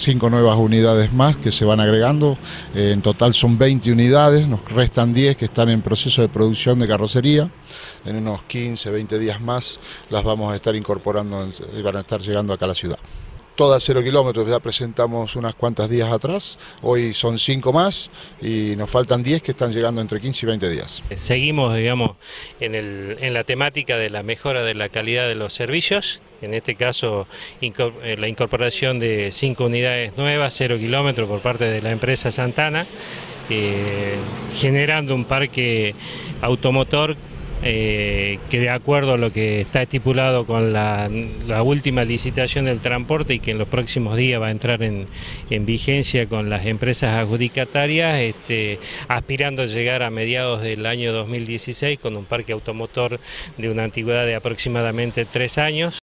cinco nuevas unidades más que se van agregando. Eh, en total son 20 unidades, nos restan 10 que están en proceso de producción de carrocería. En unos 15, 20 días más las vamos a estar incorporando y van a estar llegando acá a la ciudad todas cero kilómetros, ya presentamos unas cuantas días atrás, hoy son cinco más y nos faltan 10 que están llegando entre 15 y 20 días. Seguimos, digamos, en, el, en la temática de la mejora de la calidad de los servicios, en este caso eh, la incorporación de cinco unidades nuevas, cero kilómetros por parte de la empresa Santana, generando un parque automotor eh, que de acuerdo a lo que está estipulado con la, última licitación del transporte y que en los próximos días va a entrar en, vigencia con las empresas adjudicatarias, este, aspirando a llegar a mediados del año 2016 con un parque automotor de una antigüedad de aproximadamente tres años.